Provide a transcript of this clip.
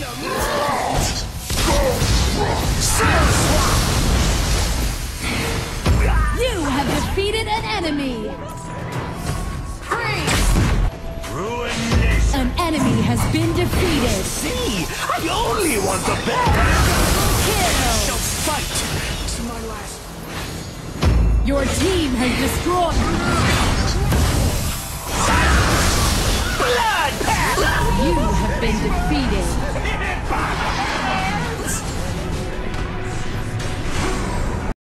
You have defeated an enemy! An enemy has been defeated! See? I only want the best! Kill! Fight! To my last. Your team has destroyed... You have been defeated!